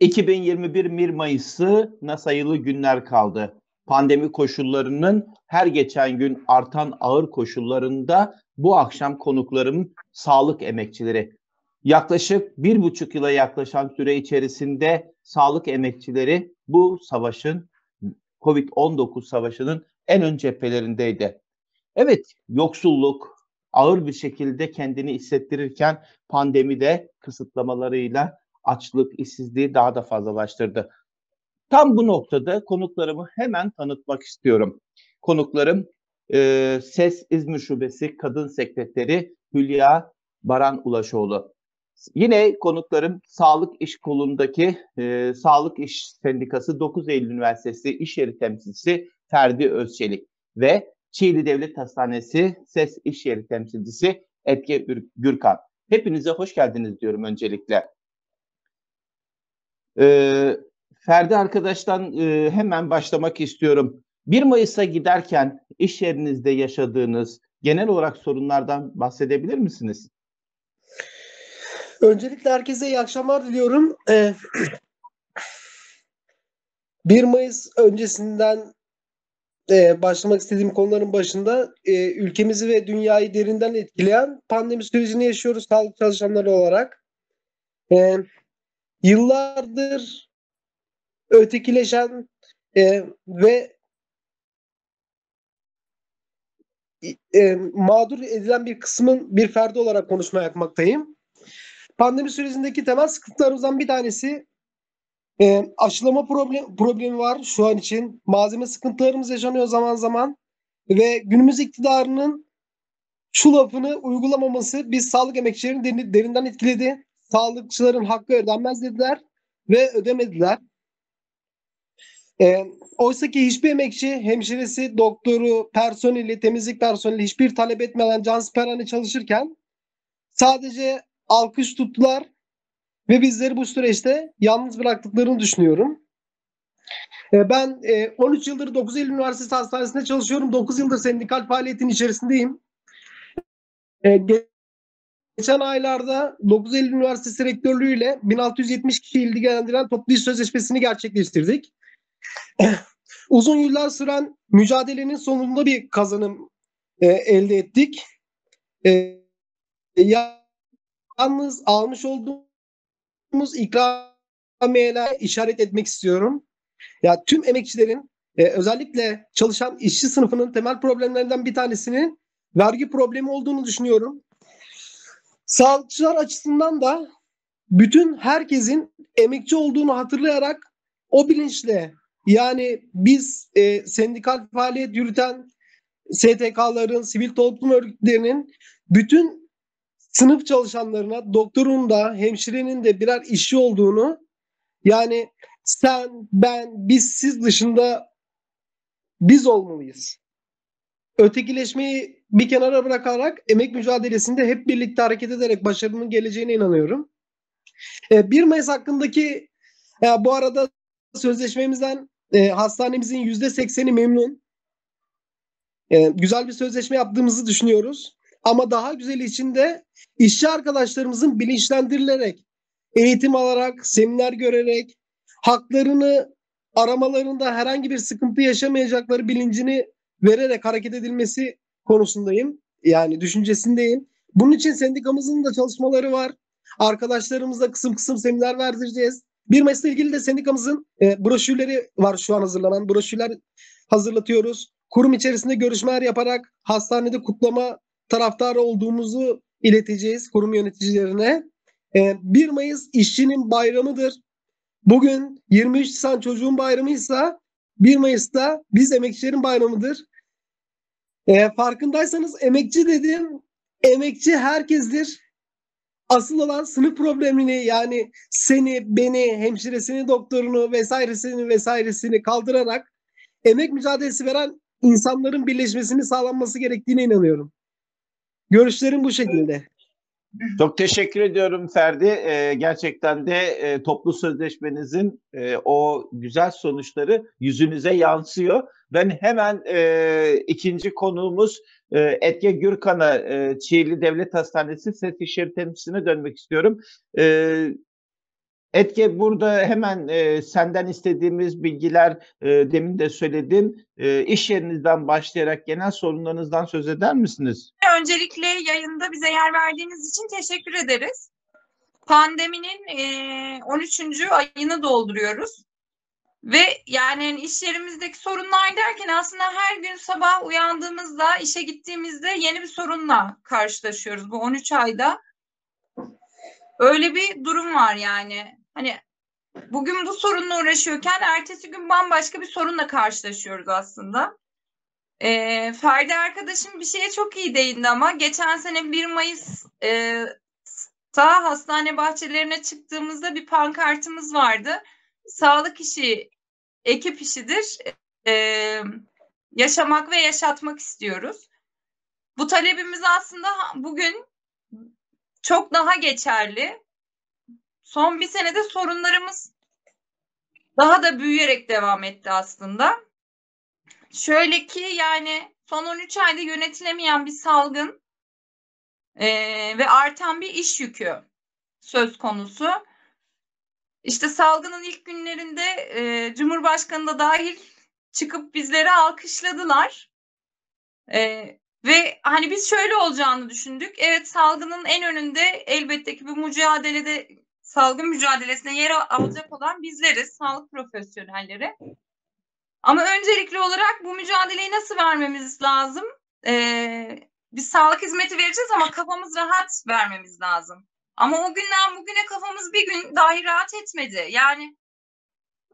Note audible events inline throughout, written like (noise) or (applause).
2021 1 Mayıs'ına sayılı günler kaldı. Pandemi koşullarının her geçen gün artan ağır koşullarında bu akşam konuklarım sağlık emekçileri. Yaklaşık bir buçuk yıla yaklaşan süre içerisinde sağlık emekçileri bu savaşın, Covid-19 savaşının en ön cephelerindeydi. Evet, yoksulluk ağır bir şekilde kendini hissettirirken pandemi de kısıtlamalarıyla açlık, işsizliği daha da fazlalaştırdı. Tam bu noktada konuklarımı hemen tanıtmak istiyorum. Konuklarım e, SES İzmir Şubesi Kadın Sekreteri Hülya Baran Ulaşoğlu. Yine konuklarım Sağlık İş Kolu'ndaki e, Sağlık İş Sendikası 9 Eylül Üniversitesi İş Yeri Temsilcisi Ferdi Özçelik ve Çiğli Devlet Hastanesi SES İş Yeri Temsilcisi Etke Gürkan. Hepinize hoş geldiniz diyorum öncelikle. Ee, Ferdi arkadaştan e, hemen başlamak istiyorum. 1 Mayıs'a giderken iş yerinizde yaşadığınız genel olarak sorunlardan bahsedebilir misiniz? Öncelikle herkese iyi akşamlar diliyorum. Ee, (clears throat) 1 Mayıs öncesinden e, başlamak istediğim konuların başında e, ülkemizi ve dünyayı derinden etkileyen pandemi sürecini yaşıyoruz sağlık çalışanları olarak. E, yıllardır ötekileşen e, ve e, mağdur edilen bir kısmın bir ferdi olarak konuşmaya yapmaktayım. Pandemi sürecindeki temel sıkıntılarımızdan bir tanesi e, aşılama problem, problemi var şu an için. Malzeme sıkıntılarımız yaşanıyor zaman zaman. Ve günümüz iktidarının şu lafını uygulamaması biz sağlık emekçilerini derinden etkiledi. Sağlıkçıların hakkı ödenmez dediler ve ödemediler. E, Oysa ki hiçbir emekçi, hemşiresi, doktoru, personeli, temizlik personeli hiçbir talep etmeden cansiperhane çalışırken sadece alkış tuttular ve bizleri bu süreçte yalnız bıraktıklarını düşünüyorum. E, ben 13 e, yıldır 9 Eylül Üniversitesi Hastanesi'nde çalışıyorum. 9 yıldır sendikal faaliyetin içerisindeyim. E, geçen aylarda 9 Eylül Üniversitesi Rektörlüğü ile 1670 kişi ilgilendiren toplu iş sözleşmesini gerçekleştirdik. (clears throat) Uzun yıllar süren mücadelenin sonunda bir kazanım elde ettik. Yalnız almış olduğum yaptığımız ikramiyeler işaret etmek istiyorum. Ya tüm emekçilerin e, özellikle çalışan işçi sınıfının temel problemlerinden bir tanesinin vergi problemi olduğunu düşünüyorum. Sağlıkçılar açısından da bütün herkesin emekçi olduğunu hatırlayarak o bilinçle yani biz e, sendikal faaliyet yürüten STK'ların, sivil toplum örgütlerinin bütün sınıf çalışanlarına doktorun da hemşirenin de birer işçi olduğunu yani sen, ben, biz, siz dışında biz olmalıyız. Ötekileşmeyi bir kenara bırakarak emek mücadelesinde hep birlikte hareket ederek başarının geleceğine inanıyorum. 1 e, Mayıs hakkındaki bu arada sözleşmemizden e, hastanemizin %80'i memnun. E, güzel bir sözleşme yaptığımızı düşünüyoruz. Ama daha güzeli için de işçi arkadaşlarımızın bilinçlendirilerek, eğitim alarak, seminer görerek, haklarını aramalarında herhangi bir sıkıntı yaşamayacakları bilincini vererek hareket edilmesi konusundayım. Yani düşüncesindeyim. Bunun için sendikamızın da çalışmaları var. Arkadaşlarımızla kısım kısım seminer verdireceğiz. Bir mesele ilgili de sendikamızın e, broşürleri var şu an hazırlanan. Broşürler hazırlatıyoruz. Kurum içerisinde görüşmeler yaparak hastanede kutlama taraftarı olduğumuzu ileteceğiz kurum yöneticilerine. 1 ee, Mayıs işçinin bayramıdır. Bugün 23 Nisan çocuğun bayramıysa 1 Mayıs'ta biz emekçilerin bayramıdır. E, farkındaysanız emekçi dedim. Emekçi herkesdir. Asıl olan sınıf problemini yani seni, beni, hemşiresini, doktorunu vesairesini vesairesini kaldırarak emek mücadelesi veren insanların birleşmesini sağlanması gerektiğine inanıyorum. Görüşlerim bu şekilde. Çok teşekkür ediyorum Ferdi. Ee, gerçekten de e, toplu sözleşmenizin e, o güzel sonuçları yüzünüze yansıyor. Ben hemen e, ikinci konuğumuz e, Etke Gürkan'a e, Çiğli Devlet Hastanesi Ses İşleri Temsilcisine dönmek istiyorum. E, Etke burada hemen e, senden istediğimiz bilgiler e, demin de söyledim. E, iş yerinizden başlayarak genel sorunlarınızdan söz eder misiniz? Öncelikle yayında bize yer verdiğiniz için teşekkür ederiz. Pandeminin e, 13. ayını dolduruyoruz. Ve yani iş yerimizdeki sorunlar derken aslında her gün sabah uyandığımızda, işe gittiğimizde yeni bir sorunla karşılaşıyoruz bu 13 ayda. Öyle bir durum var yani. Hani bugün bu sorunla uğraşıyorken ertesi gün bambaşka bir sorunla karşılaşıyoruz aslında. E, Ferdi arkadaşım bir şeye çok iyi değindi ama geçen sene 1 Mayıs e, ta hastane bahçelerine çıktığımızda bir pankartımız vardı. Sağlık işi ekip işidir. E, yaşamak ve yaşatmak istiyoruz. Bu talebimiz aslında bugün çok daha geçerli. Son bir senede sorunlarımız daha da büyüyerek devam etti aslında. Şöyle ki yani son 13 ayda yönetilemeyen bir salgın e, ve artan bir iş yükü söz konusu. İşte salgının ilk günlerinde e, Cumhurbaşkanı da dahil çıkıp bizleri alkışladılar. E, ve hani biz şöyle olacağını düşündük. Evet salgının en önünde elbette ki bu mücadelede salgın mücadelesine yer alacak olan bizleriz, sağlık profesyonelleri. Ama öncelikli olarak bu mücadeleyi nasıl vermemiz lazım? Ee, biz sağlık hizmeti vereceğiz ama kafamız rahat vermemiz lazım. Ama o günden bugüne kafamız bir gün dahi rahat etmedi. Yani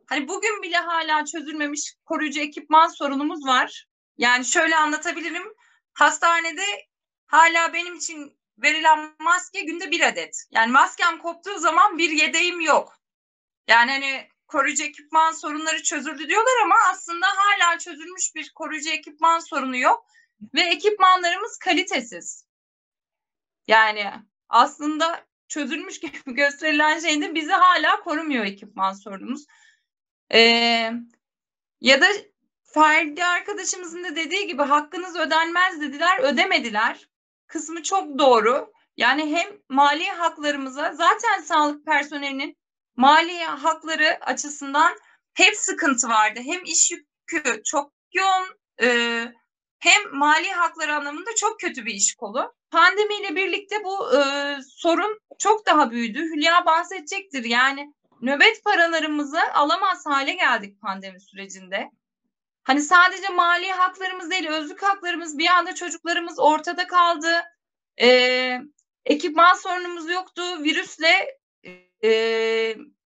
hani bugün bile hala çözülmemiş koruyucu ekipman sorunumuz var. Yani şöyle anlatabilirim. Hastanede hala benim için verilen maske günde bir adet. Yani maskem koptuğu zaman bir yedeğim yok. Yani hani koruyucu ekipman sorunları çözüldü diyorlar ama aslında hala çözülmüş bir koruyucu ekipman sorunu yok ve ekipmanlarımız kalitesiz. Yani aslında çözülmüş gibi (laughs) gösterilen şey de bizi hala korumuyor ekipman sorunumuz. Ee, ya da Ferdi arkadaşımızın da dediği gibi hakkınız ödenmez dediler, ödemediler. Kısmı çok doğru. Yani hem mali haklarımıza zaten sağlık personelinin mali hakları açısından hep sıkıntı vardı. Hem iş yükü çok yoğun e, hem mali hakları anlamında çok kötü bir iş kolu. Pandemiyle birlikte bu e, sorun çok daha büyüdü. Hülya bahsedecektir. Yani nöbet paralarımızı alamaz hale geldik pandemi sürecinde. Hani sadece mali haklarımız değil, özlük haklarımız bir anda çocuklarımız ortada kaldı. E, ekipman sorunumuz yoktu. Virüsle e,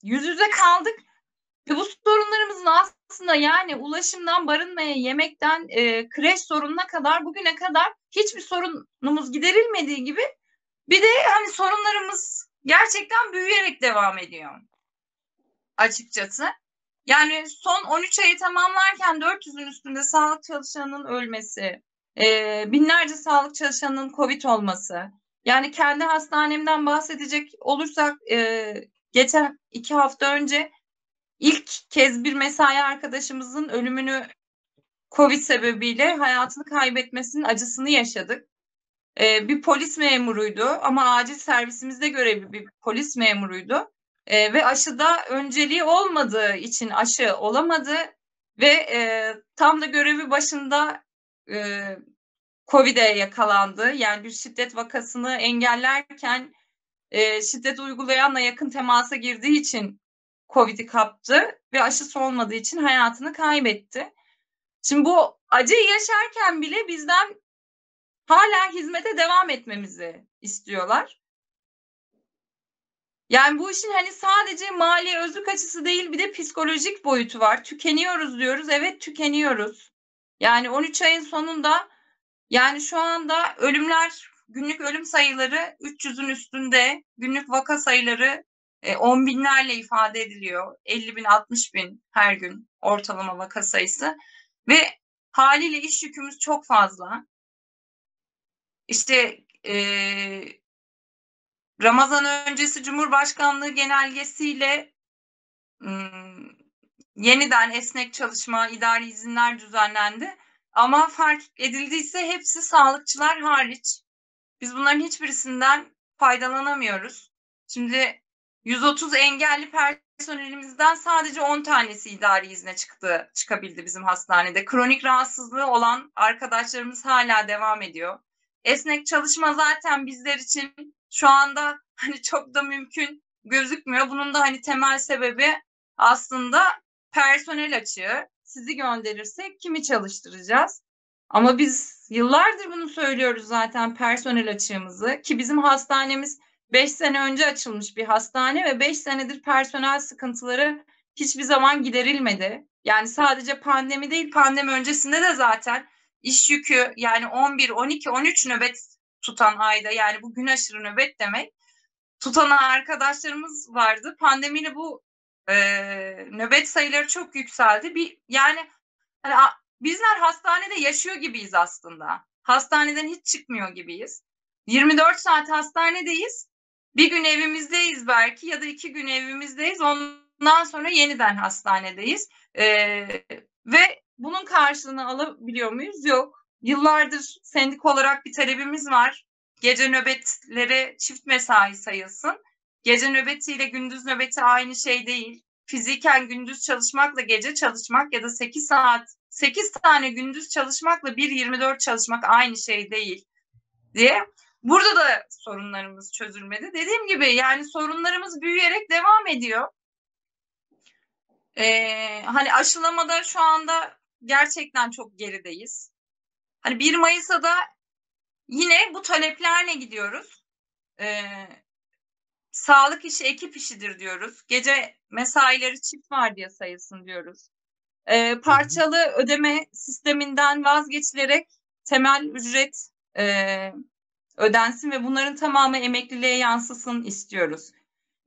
yüz yüze kaldık. Ve bu sorunlarımızın aslında yani ulaşımdan barınmaya, yemekten e, kreş sorununa kadar bugüne kadar hiçbir sorunumuz giderilmediği gibi bir de hani sorunlarımız gerçekten büyüyerek devam ediyor açıkçası. Yani son 13 ayı tamamlarken 400'ün üstünde sağlık çalışanının ölmesi, e, binlerce sağlık çalışanının COVID olması. Yani kendi hastanemden bahsedecek olursak e, geçen iki hafta önce ilk kez bir mesai arkadaşımızın ölümünü COVID sebebiyle hayatını kaybetmesinin acısını yaşadık. Ee, bir polis memuruydu ama acil servisimizde görevli bir polis memuruydu. Ee, ve aşıda önceliği olmadığı için aşı olamadı ve e, tam da görevi başında e, COVID'e yakalandı. Yani bir şiddet vakasını engellerken e, şiddet uygulayanla yakın temasa girdiği için COVID'i kaptı ve aşısı olmadığı için hayatını kaybetti. Şimdi bu acıyı yaşarken bile bizden hala hizmete devam etmemizi istiyorlar. Yani bu işin hani sadece mali özlük açısı değil bir de psikolojik boyutu var. Tükeniyoruz diyoruz. Evet tükeniyoruz. Yani 13 ayın sonunda yani şu anda ölümler günlük ölüm sayıları 300'ün üstünde. Günlük vaka sayıları e, 10 binlerle ifade ediliyor. 50 bin 60 bin her gün ortalama vaka sayısı. Ve haliyle iş yükümüz çok fazla. İşte e, Ramazan öncesi Cumhurbaşkanlığı genelgesiyle ım, yeniden esnek çalışma, idari izinler düzenlendi. Ama fark edildiyse hepsi sağlıkçılar hariç. Biz bunların hiçbirisinden faydalanamıyoruz. Şimdi 130 engelli personelimizden sadece 10 tanesi idari izne çıktı, çıkabildi bizim hastanede. Kronik rahatsızlığı olan arkadaşlarımız hala devam ediyor. Esnek çalışma zaten bizler için şu anda (laughs) hani çok da mümkün gözükmüyor. Bunun da hani temel sebebi aslında personel açığı. Sizi gönderirsek kimi çalıştıracağız? Ama biz yıllardır bunu söylüyoruz zaten personel açığımızı ki bizim hastanemiz 5 sene önce açılmış bir hastane ve 5 senedir personel sıkıntıları hiçbir zaman giderilmedi. Yani sadece pandemi değil pandemi öncesinde de zaten iş yükü yani 11, 12, 13 nöbet tutan ayda yani bu gün aşırı nöbet demek tutan arkadaşlarımız vardı. Pandemiyle bu e, nöbet sayıları çok yükseldi. Bir yani hani, bizler hastanede yaşıyor gibiyiz aslında. Hastaneden hiç çıkmıyor gibiyiz. 24 saat hastanedeyiz. Bir gün evimizdeyiz belki ya da iki gün evimizdeyiz. Ondan sonra yeniden hastanedeyiz. Ee, ve bunun karşılığını alabiliyor muyuz? Yok. Yıllardır sendik olarak bir talebimiz var. Gece nöbetleri çift mesai sayılsın. Gece nöbetiyle gündüz nöbeti aynı şey değil. Fiziken gündüz çalışmakla gece çalışmak ya da 8 saat 8 tane gündüz çalışmakla 1-24 çalışmak aynı şey değil diye. Burada da sorunlarımız çözülmedi. Dediğim gibi yani sorunlarımız büyüyerek devam ediyor. Ee, hani aşılamada şu anda gerçekten çok gerideyiz. Hani 1 Mayıs'a da yine bu taleplerle gidiyoruz. Ee, sağlık işi ekip işidir diyoruz. Gece mesaileri çift var diye sayılsın diyoruz. Ee, parçalı ödeme sisteminden vazgeçilerek temel ücret e, ödensin ve bunların tamamı emekliliğe yansısın istiyoruz.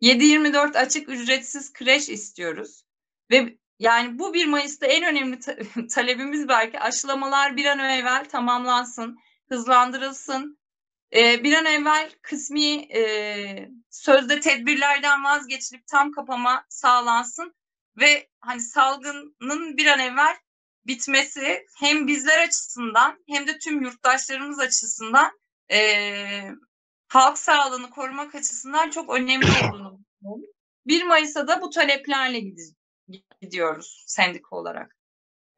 7-24 açık ücretsiz kreş istiyoruz. Ve yani bu 1 Mayıs'ta en önemli ta- (laughs) talebimiz belki aşılamalar bir an evvel tamamlansın, hızlandırılsın. Ee, bir an evvel kısmi e, sözde tedbirlerden vazgeçilip tam kapama sağlansın ve hani salgının bir an evvel bitmesi hem bizler açısından hem de tüm yurttaşlarımız açısından e, halk sağlığını korumak açısından çok önemli (coughs) olduğunu düşünüyorum. 1 Mayıs'a da bu taleplerle gidiyoruz sendika olarak.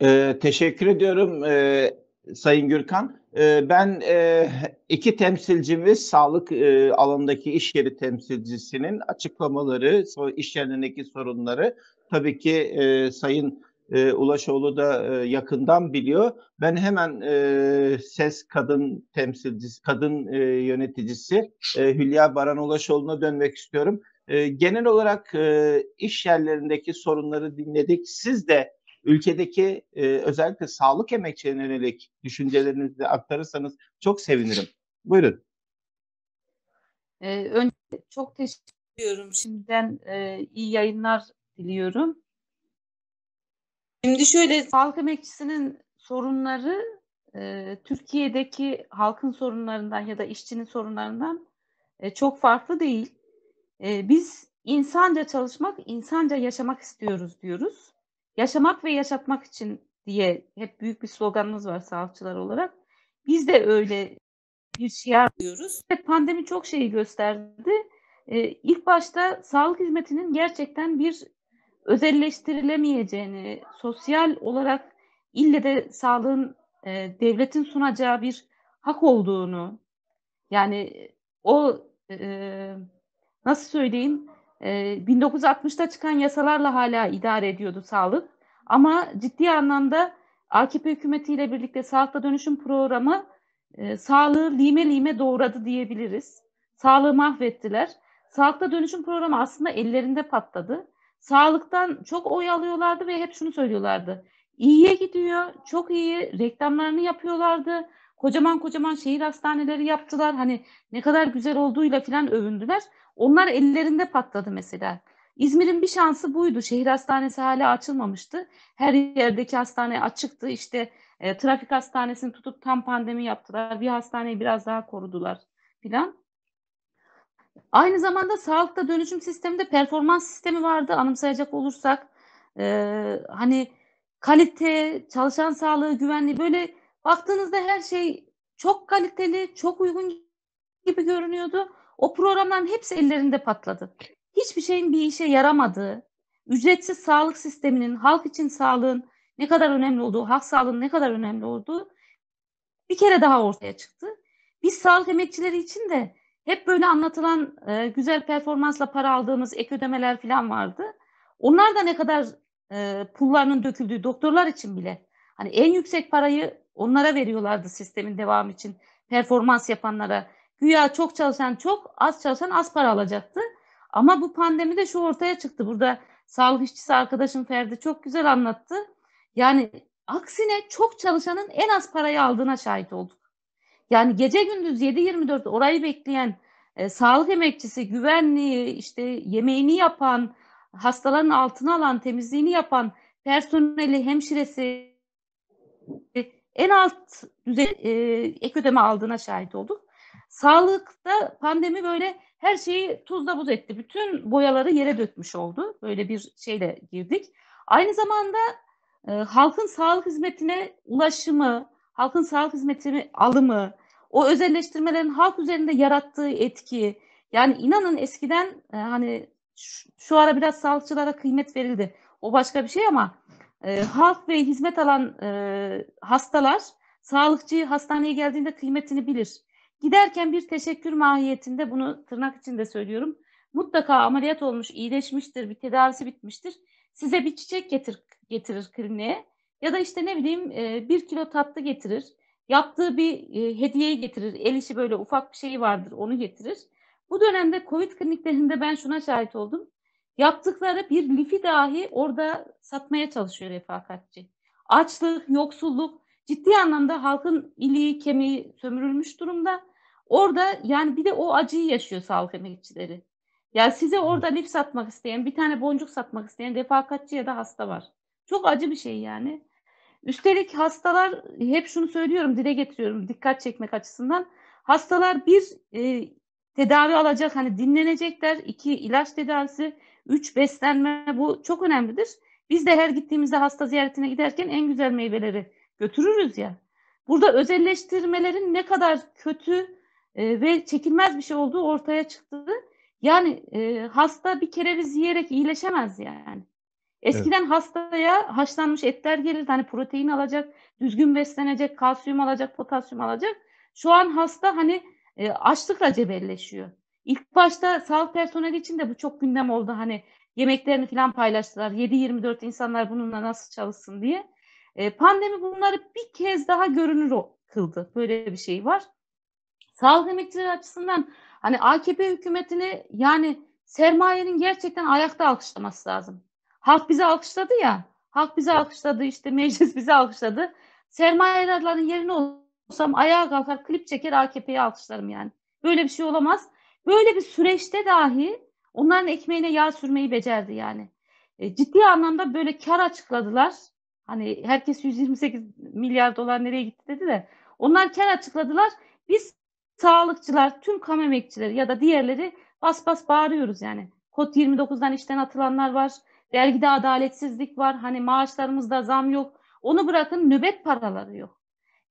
Ee, teşekkür ediyorum e, Sayın Gürkan. E, ben e, iki temsilcimiz sağlık e, alanındaki iş yeri temsilcisinin açıklamaları, iş yerindeki sorunları tabii ki e, Sayın Ulaşoğlu da yakından biliyor. Ben hemen SES kadın temsilcisi, kadın yöneticisi Hülya Baran Ulaşoğlu'na dönmek istiyorum. Genel olarak iş yerlerindeki sorunları dinledik. Siz de ülkedeki e, özellikle sağlık emekçilerine yönelik düşüncelerinizi aktarırsanız çok sevinirim. Buyurun. Ee, önce çok teşekkür ediyorum. Şimdiden e, iyi yayınlar diliyorum. Şimdi şöyle sağlık emekçisinin sorunları e, Türkiye'deki halkın sorunlarından ya da işçinin sorunlarından e, çok farklı değil. E, biz insanca çalışmak, insanca yaşamak istiyoruz diyoruz. Yaşamak ve yaşatmak için diye hep büyük bir sloganımız var sağlıkçılar olarak. Biz de öyle bir şiar diyoruz. Pandemi çok şeyi gösterdi. Ee, ilk başta sağlık hizmetinin gerçekten bir özelleştirilemeyeceğini, sosyal olarak ille de sağlığın e, devletin sunacağı bir hak olduğunu, yani o e, nasıl söyleyeyim, e, 1960'ta çıkan yasalarla hala idare ediyordu sağlık. Ama ciddi anlamda AKP hükümetiyle birlikte sağlıkta dönüşüm programı e, sağlığı lime lime doğradı diyebiliriz. Sağlığı mahvettiler. Sağlıkta dönüşüm programı aslında ellerinde patladı sağlıktan çok oy alıyorlardı ve hep şunu söylüyorlardı. İyiye gidiyor, çok iyi reklamlarını yapıyorlardı. Kocaman kocaman şehir hastaneleri yaptılar. Hani ne kadar güzel olduğuyla falan övündüler. Onlar ellerinde patladı mesela. İzmir'in bir şansı buydu. Şehir hastanesi hala açılmamıştı. Her yerdeki hastane açıktı. İşte e, trafik hastanesini tutup tam pandemi yaptılar. Bir hastaneyi biraz daha korudular filan. Aynı zamanda sağlıkta dönüşüm sisteminde performans sistemi vardı anımsayacak olursak. E, hani kalite, çalışan sağlığı, güvenliği böyle baktığınızda her şey çok kaliteli, çok uygun gibi görünüyordu. O programların hepsi ellerinde patladı. hiçbir şeyin bir işe yaramadığı, ücretsiz sağlık sisteminin, halk için sağlığın ne kadar önemli olduğu, halk sağlığının ne kadar önemli olduğu bir kere daha ortaya çıktı. Biz sağlık emekçileri için de hep böyle anlatılan e, güzel performansla para aldığımız ek ödemeler falan vardı. Onlar da ne kadar e, pullarının döküldüğü doktorlar için bile. Hani en yüksek parayı onlara veriyorlardı sistemin devamı için. Performans yapanlara. Güya çok çalışan çok, az çalışan az para alacaktı. Ama bu pandemide şu ortaya çıktı. Burada sağlık işçisi arkadaşım Ferdi çok güzel anlattı. Yani aksine çok çalışanın en az parayı aldığına şahit olduk. Yani gece gündüz 7-24 orayı bekleyen e, sağlık emekçisi, güvenliği, işte yemeğini yapan, hastaların altına alan, temizliğini yapan personeli, hemşiresi en alt düzey e, ek ödeme aldığına şahit olduk. Sağlıkta pandemi böyle her şeyi tuzla buz etti. Bütün boyaları yere dökmüş oldu. Böyle bir şeyle girdik. Aynı zamanda e, halkın sağlık hizmetine ulaşımı, halkın sağlık hizmetine alımı, o özelleştirmelerin halk üzerinde yarattığı etki, yani inanın eskiden e, hani şu, şu ara biraz sağlıkçılara kıymet verildi. O başka bir şey ama e, halk ve hizmet alan e, hastalar sağlıkçı hastaneye geldiğinde kıymetini bilir. Giderken bir teşekkür mahiyetinde bunu tırnak içinde söylüyorum. Mutlaka ameliyat olmuş, iyileşmiştir, bir tedavisi bitmiştir. Size bir çiçek getir, getirir kliniğe. Ya da işte ne bileyim e, bir kilo tatlı getirir. Yaptığı bir e, hediyeyi getirir. El işi böyle ufak bir şey vardır onu getirir. Bu dönemde Covid kliniklerinde ben şuna şahit oldum. Yaptıkları bir lifi dahi orada satmaya çalışıyor refakatçi. Açlık, yoksulluk ciddi anlamda halkın iliği, kemiği sömürülmüş durumda. Orada yani bir de o acıyı yaşıyor sağlık emekçileri. Yani size orada lif satmak isteyen, bir tane boncuk satmak isteyen refakatçi ya da hasta var. Çok acı bir şey yani. Üstelik hastalar, hep şunu söylüyorum, dile getiriyorum dikkat çekmek açısından. Hastalar bir e, tedavi alacak, hani dinlenecekler. iki ilaç tedavisi, üç beslenme bu çok önemlidir. Biz de her gittiğimizde hasta ziyaretine giderken en güzel meyveleri götürürüz ya. Burada özelleştirmelerin ne kadar kötü e, ve çekilmez bir şey olduğu ortaya çıktı. Yani e, hasta bir kereviz yiyerek iyileşemez yani. Eskiden evet. hastaya haşlanmış etler gelirdi. Hani protein alacak, düzgün beslenecek, kalsiyum alacak, potasyum alacak. Şu an hasta hani e, açlıkla cebelleşiyor. İlk başta sağlık personeli için de bu çok gündem oldu. Hani yemeklerini falan paylaştılar. 7-24 insanlar bununla nasıl çalışsın diye. E, pandemi bunları bir kez daha görünür kıldı. Böyle bir şey var. Sağlık emekçileri açısından hani AKP hükümetini yani sermayenin gerçekten ayakta alkışlaması lazım. Halk bizi alkışladı ya. Halk bizi alkışladı işte meclis bizi alkışladı. Sermayedarların yerine olsam ayağa kalkar klip çeker AKP'yi alkışlarım yani. Böyle bir şey olamaz. Böyle bir süreçte dahi onların ekmeğine yağ sürmeyi becerdi yani. E, ciddi anlamda böyle kar açıkladılar. Hani herkes 128 milyar dolar nereye gitti dedi de. Onlar kar açıkladılar. Biz sağlıkçılar, tüm kamu emekçileri ya da diğerleri bas bas bağırıyoruz yani. Kod 29'dan işten atılanlar var. Vergide adaletsizlik var. Hani maaşlarımızda zam yok. Onu bırakın nöbet paraları yok.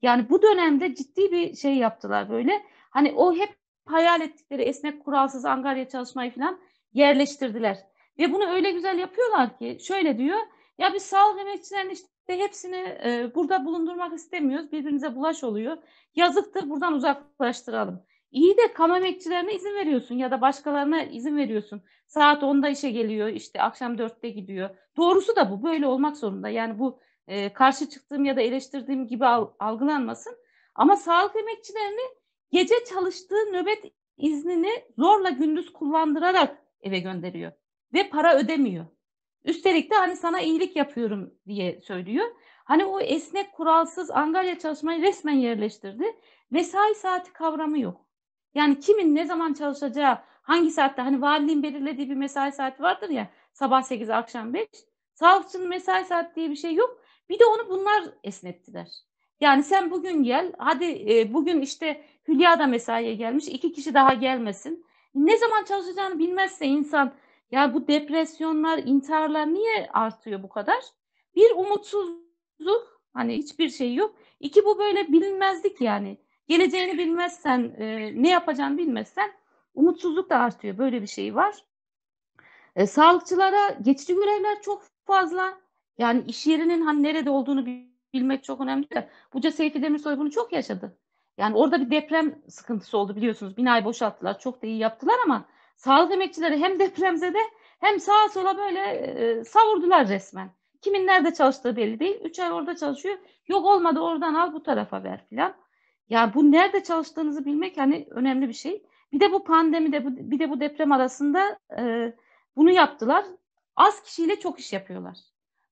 Yani bu dönemde ciddi bir şey yaptılar böyle. Hani o hep hayal ettikleri esnek kuralsız angarya çalışmayı falan yerleştirdiler. Ve bunu öyle güzel yapıyorlar ki şöyle diyor. Ya biz sağlık emekçilerin işte hepsini e, burada bulundurmak istemiyoruz. Birbirimize bulaş oluyor. Yazıktır buradan uzaklaştıralım. İyi de kamu emekçilerine izin veriyorsun ya da başkalarına izin veriyorsun. Saat 10'da işe geliyor işte akşam 4'te gidiyor. Doğrusu da bu. Böyle olmak zorunda. Yani bu e, karşı çıktığım ya da eleştirdiğim gibi al, algılanmasın. Ama sağlık emekçilerini gece çalıştığı nöbet iznini zorla gündüz kullandırarak eve gönderiyor. Ve para ödemiyor. Üstelik de hani sana iyilik yapıyorum diye söylüyor. Hani o esnek kuralsız angarya çalışmayı resmen yerleştirdi. Mesai saati kavramı yok. Yani kimin ne zaman çalışacağı, hangi saatte hani valiliğin belirlediği bir mesai saati vardır ya sabah 8 akşam 5. Sağlıkçının mesai saati diye bir şey yok. Bir de onu bunlar esnettiler. Yani sen bugün gel, hadi e, bugün işte Hülya da mesaiye gelmiş, iki kişi daha gelmesin. Ne zaman çalışacağını bilmezse insan, ya bu depresyonlar, intiharlar niye artıyor bu kadar? Bir umutsuzluk, hani hiçbir şey yok. İki bu böyle bilinmezlik yani. Geleceğini bilmezsen, e, ne yapacağını bilmezsen umutsuzluk da artıyor. Böyle bir şey var. E, sağlıkçılara geçici görevler çok fazla. Yani iş yerinin hani nerede olduğunu bilmek çok önemli. Buca Seyfi Demirsoy bunu çok yaşadı. Yani orada bir deprem sıkıntısı oldu biliyorsunuz. Binayı boşalttılar. Çok da iyi yaptılar ama sağlık emekçileri hem depremzede hem sağa sola böyle e, savurdular resmen. Kimin nerede çalıştığı belli değil. Üç ay orada çalışıyor. Yok olmadı oradan al bu tarafa ver filan. Yani bu nerede çalıştığınızı bilmek hani önemli bir şey. Bir de bu pandemide bir de bu deprem arasında e, bunu yaptılar. Az kişiyle çok iş yapıyorlar.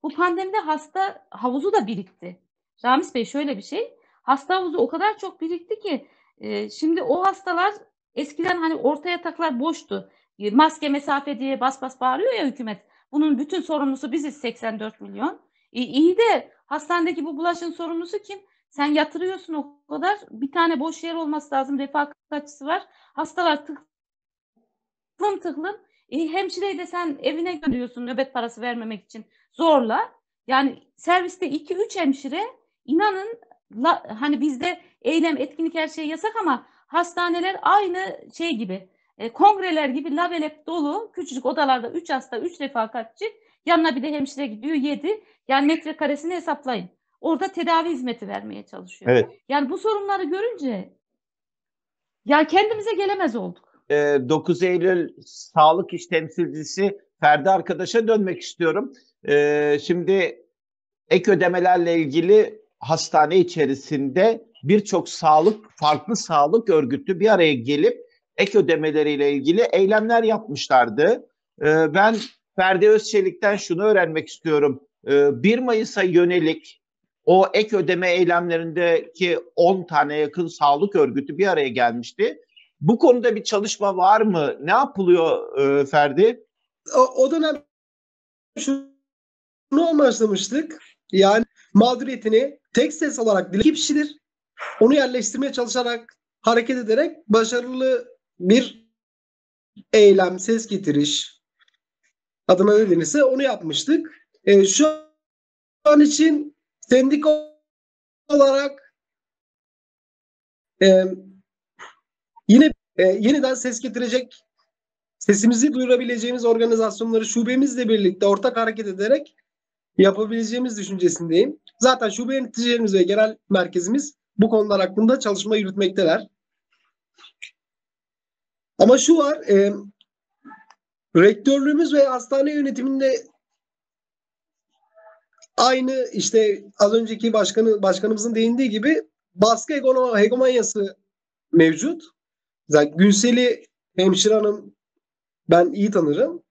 Bu pandemide hasta havuzu da birikti. Ramiz Bey şöyle bir şey. Hasta havuzu o kadar çok birikti ki e, şimdi o hastalar eskiden hani orta yataklar boştu. E, maske mesafe diye bas bas bağırıyor ya hükümet. Bunun bütün sorumlusu biziz 84 milyon. E, iyi de hastanedeki bu bulaşın sorumlusu kim? Sen yatırıyorsun o kadar. Bir tane boş yer olması lazım. Refakatçisi var. Hastalar tıklım tıklım. E, hemşireyi de sen evine gönderiyorsun nöbet parası vermemek için zorla. Yani serviste 2-3 hemşire inanın la, hani bizde eylem, etkinlik her şey yasak ama hastaneler aynı şey gibi e, kongreler gibi labelep dolu küçücük odalarda 3 hasta 3 refakatçi yanına bir de hemşire gidiyor 7 yani metrekaresini hesaplayın. Orada tedavi hizmeti vermeye çalışıyor. Evet. Yani bu sorunları görünce ya kendimize gelemez olduk. 9 Eylül Sağlık İş Temsilcisi Ferdi arkadaşa dönmek istiyorum. Ee, şimdi ek ödemelerle ilgili hastane içerisinde birçok sağlık, farklı sağlık örgütü bir araya gelip ek ödemeleriyle ilgili eylemler yapmışlardı. Ee, ben Ferdi Özçelik'ten şunu öğrenmek istiyorum. Ee, 1 Mayıs'a yönelik o ek ödeme eylemlerindeki 10 tane yakın sağlık örgütü bir araya gelmişti. Bu konuda bir çalışma var mı? Ne yapılıyor e, Ferdi? O, o dönem şunu amaçlamıştık. Yani mağduriyetini tek ses olarak dile kişidir. Onu yerleştirmeye çalışarak hareket ederek başarılı bir eylem, ses getiriş adına ne denirse onu yapmıştık. E, şu an için sendika olarak e, yine e, yeniden ses getirecek sesimizi duyurabileceğimiz organizasyonları şubemizle birlikte ortak hareket ederek yapabileceğimiz düşüncesindeyim. Zaten şube yöneticilerimiz ve genel merkezimiz bu konular hakkında çalışma yürütmekteler. Ama şu var, e, rektörlüğümüz ve hastane yönetiminde aynı işte az önceki başkanı başkanımızın değindiği gibi baskı hegemonyası mevcut. Zaten Günsel'i hemşire hanım ben iyi tanırım.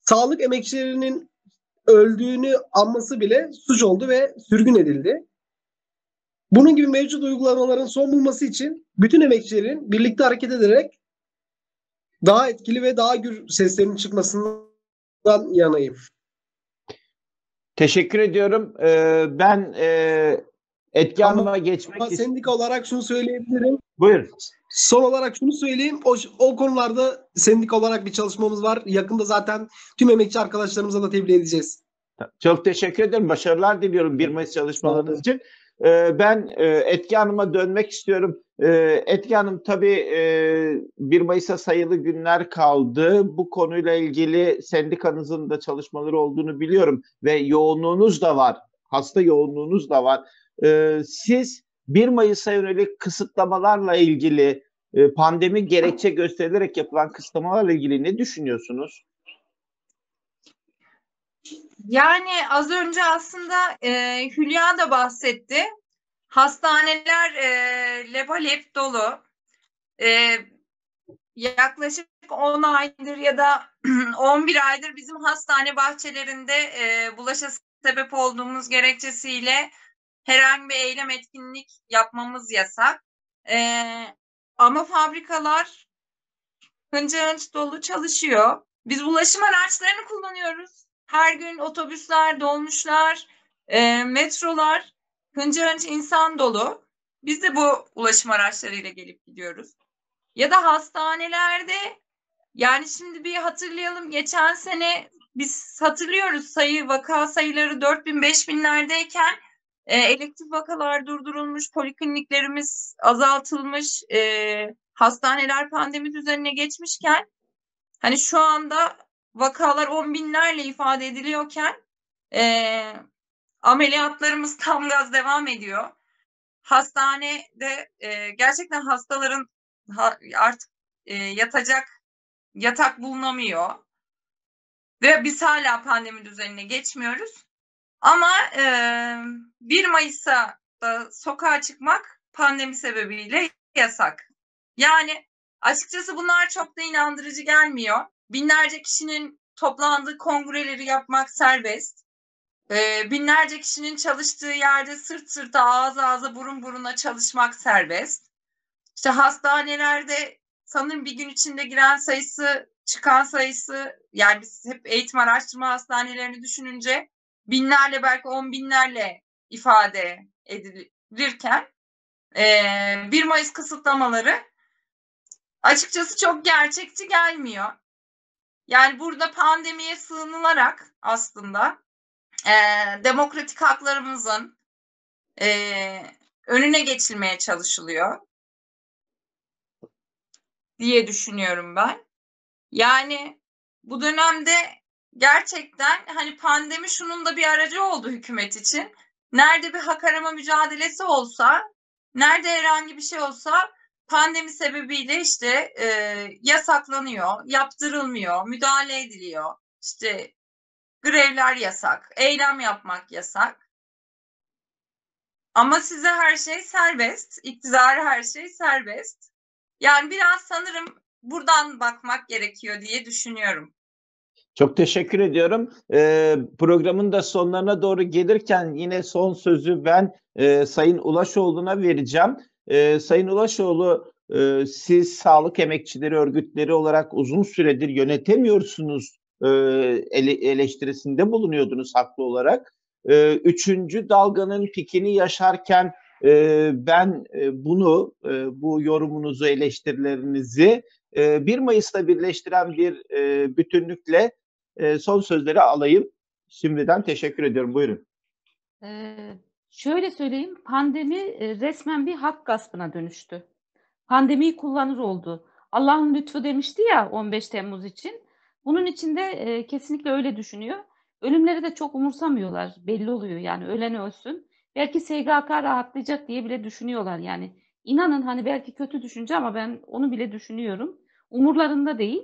Sağlık emekçilerinin öldüğünü anması bile suç oldu ve sürgün edildi. Bunun gibi mevcut uygulamaların son bulması için bütün emekçilerin birlikte hareket ederek daha etkili ve daha gür seslerin çıkmasından yanayım. Teşekkür ediyorum. Ee, ben e, etki anıma geçmek istiyorum. Sendika olarak şunu söyleyebilirim. Buyur. Son olarak şunu söyleyeyim. O, o konularda sendika olarak bir çalışmamız var. Yakında zaten tüm emekçi arkadaşlarımıza da tebliğ edeceğiz. Çok teşekkür ederim. Başarılar diliyorum 1 Mayıs çalışmalarınız için. Ee, ben e, Etki Hanım'a dönmek istiyorum. Ee, Etki Hanım tabii e, 1 Mayıs'a sayılı günler kaldı. Bu konuyla ilgili sendikanızın da çalışmaları olduğunu biliyorum ve yoğunluğunuz da var. Hasta yoğunluğunuz da var. Ee, siz 1 Mayıs'a yönelik kısıtlamalarla ilgili e, pandemi gerekçe gösterilerek yapılan kısıtlamalarla ilgili ne düşünüyorsunuz? Yani az önce aslında e, Hülya da bahsetti. Hastaneler e, lebalep dolu. E, yaklaşık 10 aydır ya da (clears throat) 11 aydır bizim hastane bahçelerinde e, bulaşa sebep olduğumuz gerekçesiyle herhangi bir eylem etkinlik yapmamız yasak. E, ama fabrikalar hınca hınç dolu çalışıyor. Biz ulaşım araçlarını kullanıyoruz. Her gün otobüsler, dolmuşlar, e, metrolar hınca hınç insan dolu. Biz de bu ulaşım araçlarıyla gelip gidiyoruz. Ya da hastanelerde yani şimdi bir hatırlayalım geçen sene biz hatırlıyoruz sayı vaka sayıları 4000 5000'lerdeyken e, elektif vakalar durdurulmuş, polikliniklerimiz azaltılmış, e, hastaneler pandemi düzenine geçmişken hani şu anda vakalar on binlerle ifade ediliyorken e, ameliyatlarımız (laughs) tam gaz devam ediyor. Hastanede e, gerçekten hastaların ha, artık e, yatacak yatak bulunamıyor. Ve biz hala pandemi düzenine geçmiyoruz. Ama e, 1 Mayıs'a da sokağa çıkmak pandemi sebebiyle yasak. Yani açıkçası bunlar çok da inandırıcı gelmiyor. Binlerce kişinin toplandığı kongreleri yapmak serbest. E, binlerce kişinin çalıştığı yerde sırt sırta, ağız ağza, burun buruna çalışmak serbest. İşte hastanelerde sanırım bir gün içinde giren sayısı, çıkan sayısı yani biz hep eğitim araştırma hastanelerini düşününce binlerle belki on binlerle ifade edilirken e, 1 Mayıs kısıtlamaları açıkçası çok gerçekçi gelmiyor. Yani burada pandemiye sığınılarak aslında e, demokratik haklarımızın e, önüne geçilmeye çalışılıyor diye düşünüyorum ben. Yani bu dönemde gerçekten hani pandemi şunun da bir aracı oldu hükümet için. Nerede bir hak arama mücadelesi olsa, nerede herhangi bir şey olsa pandemi sebebiyle işte e, yasaklanıyor, yaptırılmıyor, müdahale ediliyor. İşte grevler yasak, eylem yapmak yasak. Ama size her şey serbest, iktidara her şey serbest. Yani biraz sanırım buradan bakmak gerekiyor diye düşünüyorum. Çok teşekkür ediyorum. Ee, programın da sonlarına doğru gelirken yine son sözü ben e, Sayın Ulaşoğlu'na vereceğim. Ee, Sayın Ulaşoğlu e, siz sağlık emekçileri örgütleri olarak uzun süredir yönetemiyorsunuz e, ele, eleştirisinde bulunuyordunuz haklı olarak. E, üçüncü dalganın pikini yaşarken e, ben e, bunu, e, bu yorumunuzu, eleştirilerinizi e, 1 Mayıs'ta birleştiren bir e, bütünlükle e, son sözleri alayım. Şimdiden teşekkür ediyorum. Buyurun. Ee, şöyle söyleyeyim, pandemi e, resmen bir hak gaspına dönüştü. Pandemiyi kullanır oldu. Allah'ın lütfu demişti ya 15 Temmuz için. Bunun için de e, kesinlikle öyle düşünüyor. Ölümleri de çok umursamıyorlar. Belli oluyor yani ölen ölsün. Belki SGK rahatlayacak diye bile düşünüyorlar yani. İnanın hani belki kötü düşünce ama ben onu bile düşünüyorum. Umurlarında değil.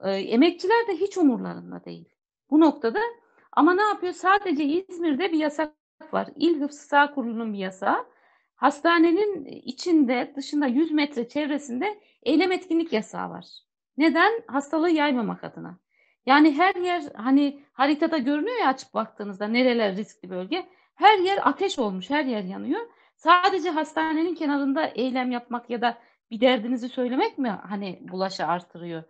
E, emekçiler de hiç umurlarında değil. Bu noktada ama ne yapıyor? Sadece İzmir'de bir yasak var. İl Hıfzı Sağ Kurulu'nun bir yasağı. Hastanenin içinde, dışında 100 metre çevresinde eylem etkinlik yasağı var. Neden? Hastalığı yaymamak adına. Yani her yer hani haritada görünüyor ya açıp baktığınızda nereler riskli bölge. Her yer ateş olmuş, her yer yanıyor. Sadece hastanenin kenarında eylem yapmak ya da bir derdinizi söylemek mi hani bulaşı artırıyor?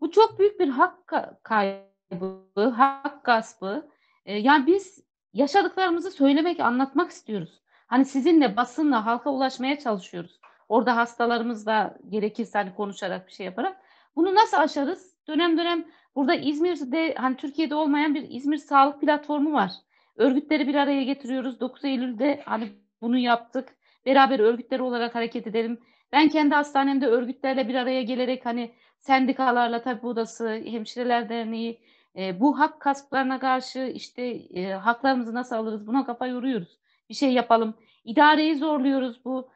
Bu çok büyük bir hak kaybı, hak gaspı. Yani biz yaşadıklarımızı söylemek, anlatmak istiyoruz. Hani sizinle, basınla, halka ulaşmaya çalışıyoruz. Orada hastalarımızla gerekirse hani konuşarak bir şey yaparak. Bunu nasıl aşarız? Dönem dönem burada İzmir'de hani Türkiye'de olmayan bir İzmir Sağlık Platformu var. Örgütleri bir araya getiriyoruz. 9 Eylül'de hani bunu yaptık. Beraber örgütler olarak hareket edelim. Ben kendi hastanemde örgütlerle bir araya gelerek hani sendikalarla tabi odası, hemşireler derneği e, bu hak kasplarına karşı işte e, haklarımızı nasıl alırız buna kafa yoruyoruz. Bir şey yapalım. İdareyi zorluyoruz bu.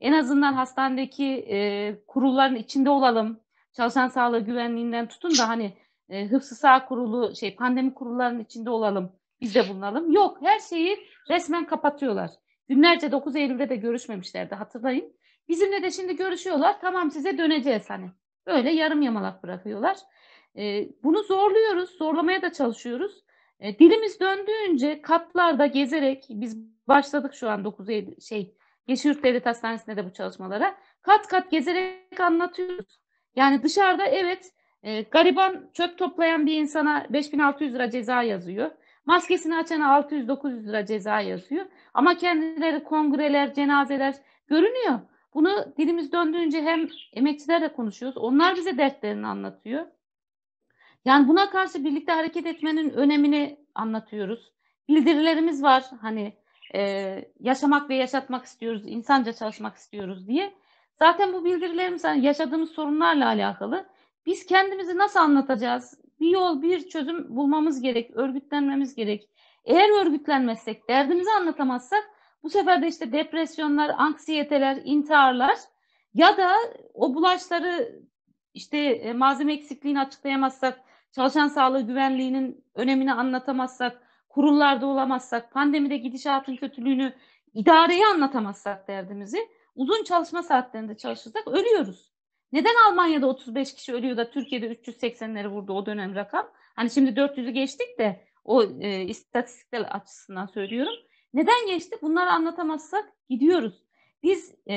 En azından hastanedeki e, kurulların içinde olalım. Çalışan sağlığı güvenliğinden tutun da hani e, hıfzı sağ kurulu şey pandemi kurullarının içinde olalım. Biz de bulunalım. Yok her şeyi resmen kapatıyorlar. Günlerce 9 Eylül'de de görüşmemişlerdi hatırlayın. Bizimle de şimdi görüşüyorlar. Tamam size döneceğiz hani. Böyle yarım yamalak bırakıyorlar. E, bunu zorluyoruz. Zorlamaya da çalışıyoruz. E, dilimiz döndüğünce katlarda gezerek biz başladık şu an 9 Eylül şey Yeşilyurt Devlet Hastanesi'nde de bu çalışmalara. Kat kat gezerek anlatıyoruz. Yani dışarıda evet e, gariban çöp toplayan bir insana 5600 lira ceza yazıyor. Maskesini açana 600-900 lira ceza yazıyor. Ama kendileri kongreler, cenazeler görünüyor. Bunu dilimiz döndüğünce hem emekçilerle konuşuyoruz. Onlar bize dertlerini anlatıyor. Yani buna karşı birlikte hareket etmenin önemini anlatıyoruz. Bildirilerimiz var. Hani e, yaşamak ve yaşatmak istiyoruz, insanca çalışmak istiyoruz diye. Zaten bu bildirilerimiz hani yaşadığımız sorunlarla alakalı. Biz kendimizi nasıl anlatacağız? bir yol, bir çözüm bulmamız gerek, örgütlenmemiz gerek. Eğer örgütlenmezsek, derdimizi anlatamazsak bu sefer de işte depresyonlar, anksiyeteler, intiharlar ya da o bulaşları işte e, malzeme eksikliğini açıklayamazsak, çalışan sağlığı güvenliğinin önemini anlatamazsak, kurullarda olamazsak, pandemide gidişatın kötülüğünü idareye anlatamazsak derdimizi, uzun çalışma saatlerinde çalışırsak ölüyoruz. Neden Almanya'da 35 kişi ölüyor da Türkiye'de 380'leri vurdu o dönem rakam? Hani şimdi 400'ü geçtik de o e, istatistikler açısından söylüyorum. Neden geçti? Bunları anlatamazsak gidiyoruz. Biz e,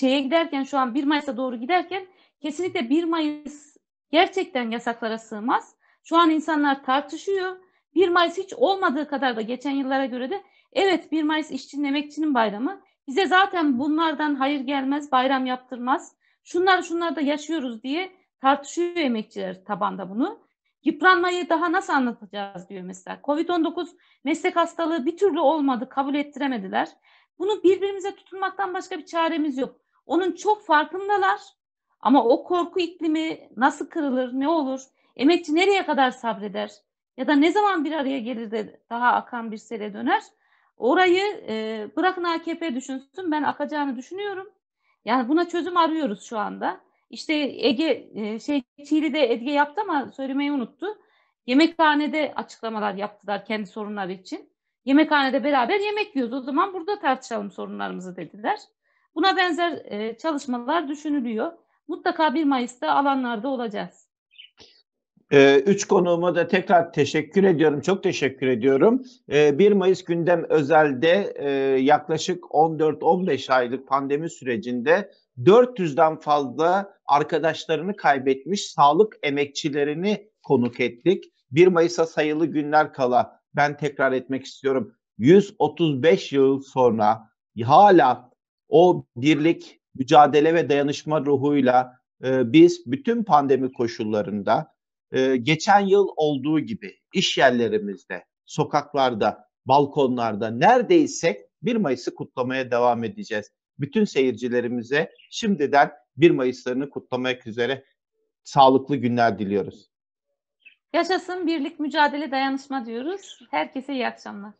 şeye giderken şu an 1 Mayıs'a doğru giderken kesinlikle 1 Mayıs gerçekten yasaklara sığmaz. Şu an insanlar tartışıyor. 1 Mayıs hiç olmadığı kadar da geçen yıllara göre de evet 1 Mayıs işçinin emekçinin bayramı. Bize zaten bunlardan hayır gelmez, bayram yaptırmaz. Şunlar şunlar da yaşıyoruz diye tartışıyor emekçiler tabanda bunu. Yıpranmayı daha nasıl anlatacağız diyor mesela. Covid-19 meslek hastalığı bir türlü olmadı, kabul ettiremediler. Bunu birbirimize tutunmaktan başka bir çaremiz yok. Onun çok farkındalar ama o korku iklimi nasıl kırılır, ne olur? Emekçi nereye kadar sabreder? Ya da ne zaman bir araya gelir de daha akan bir sele döner? Orayı e, bırakın AKP düşünsün, ben akacağını düşünüyorum. Yani buna çözüm arıyoruz şu anda. İşte Ege e, şey Çiğli'de Ege yaptı ama söylemeyi unuttu. Yemekhanede açıklamalar yaptılar kendi sorunları için. Yemekhanede beraber yemek yiyoruz. O zaman burada tartışalım sorunlarımızı dediler. Buna benzer e, çalışmalar düşünülüyor. Mutlaka 1 Mayıs'ta alanlarda olacağız. Ee, üç konuğuma da tekrar teşekkür ediyorum. Çok teşekkür ediyorum. Ee, 1 Mayıs gündem özelde e, yaklaşık 14-15 aylık pandemi sürecinde 400'den fazla arkadaşlarını kaybetmiş sağlık emekçilerini konuk ettik. 1 Mayıs'a sayılı günler kala ben tekrar etmek istiyorum. 135 yıl sonra hala o birlik, mücadele ve dayanışma ruhuyla e, biz bütün pandemi koşullarında e, geçen yıl olduğu gibi iş yerlerimizde, sokaklarda, balkonlarda neredeysek 1 Mayıs'ı kutlamaya devam edeceğiz. Bütün seyircilerimize şimdiden 1 Mayıs'larını kutlamak üzere sağlıklı günler diliyoruz. Yaşasın birlik, mücadele, dayanışma diyoruz. Herkese iyi akşamlar.